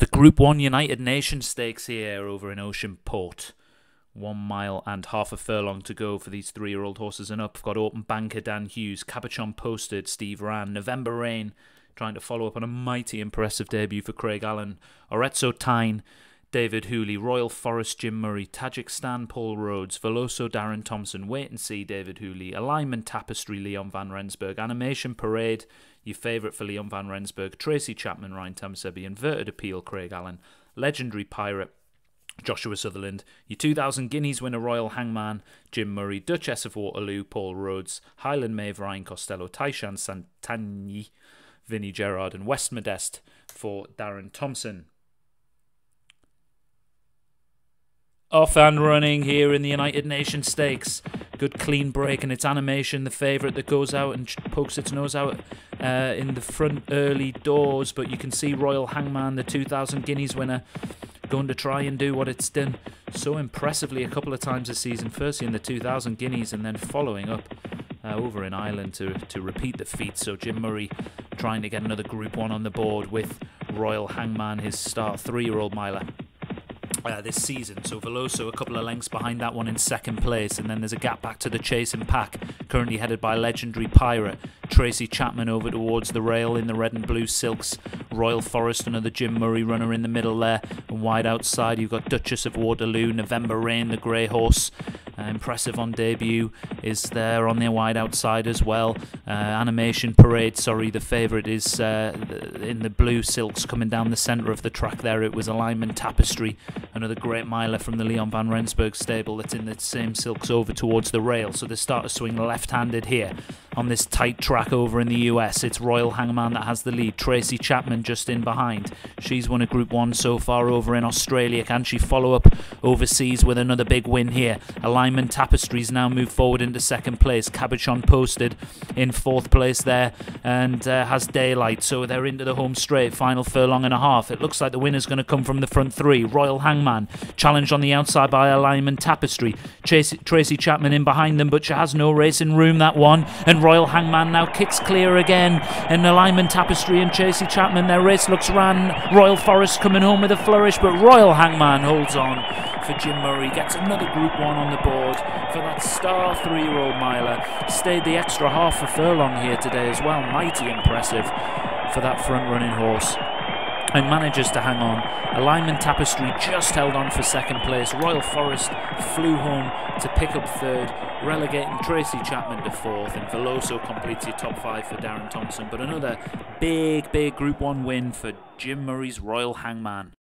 the Group 1 United Nations Stakes here over in Oceanport. One mile and half a furlong to go for these three year old horses and up. Got Open Banker, Dan Hughes, Cabochon Posted, Steve Rann, November Rain trying to follow up on a mighty impressive debut for Craig Allen, Orezzo Tyne, David Hooley, Royal Forest, Jim Murray, Tajikistan, Paul Rhodes, Veloso, Darren Thompson, Wait and See, David Hooley, Alignment Tapestry, Leon Van Rensburg, Animation Parade, your favourite for Leon Van Rensburg, Tracy Chapman, Ryan Tamsebi, Inverted Appeal, Craig Allen, Legendary Pirate, Joshua Sutherland, your 2000 Guineas winner Royal Hangman, Jim Murray, Duchess of Waterloo, Paul Rhodes, Highland Maeve, Ryan Costello, Taishan Santani, Vinnie Gerard, and West Modest for Darren Thompson. Off and running here in the United Nations Stakes. Good clean break and its animation. The favourite that goes out and pokes its nose out uh, in the front early doors. But you can see Royal Hangman, the 2000 Guineas winner, going to try and do what it's done so impressively a couple of times this season. Firstly in the 2000 Guineas and then following up uh, over in Ireland to, to repeat the feat. So Jim Murray trying to get another Group 1 on the board with Royal Hangman, his star three year old miler uh, this season. So Veloso a couple of lengths behind that one in second place, and then there's a gap back to the chasing pack, currently headed by legendary Pirate. Tracy Chapman over towards the rail in the red and blue silks. Royal Forest, another Jim Murray runner in the middle there, and wide outside you've got Duchess of Waterloo, November Rain, the grey horse. Uh, impressive on debut is there on the wide outside as well. Uh, animation Parade, sorry, the favourite is uh, in the blue silks coming down the centre of the track there. It was Alignment Tapestry another great miler from the Leon Van Rensburg stable that's in the same silks over towards the rail. So they start to swing left handed here on this tight track over in the US. It's Royal Hangman that has the lead. Tracy Chapman just in behind. She's won a Group 1 so far over in Australia. Can she follow up overseas with another big win here? Alignment Tapestries now move forward into second place. Cabochon posted in fourth place there and uh, has daylight. So they're into the home straight. Final furlong and a half. It looks like the winner's going to come from the front three. Royal Hangman challenged on the outside by Alignment Tapestry. Tracy, Tracy Chapman in behind them, but she has no racing room that one. And Royal Hangman now kicks clear again. And Alignment Tapestry and Tracy Chapman, their race looks ran. Royal Forest coming home with a flourish, but Royal Hangman holds on for Jim Murray. Gets another Group 1 on the board for that star three year old miler. Stayed the extra half a furlong here today as well. Mighty impressive for that front running horse and manages to hang on. Alignment Tapestry just held on for second place. Royal Forest flew home to pick up third, relegating Tracy Chapman to fourth, and Veloso completes your top five for Darren Thompson. But another big, big Group 1 win for Jim Murray's Royal Hangman.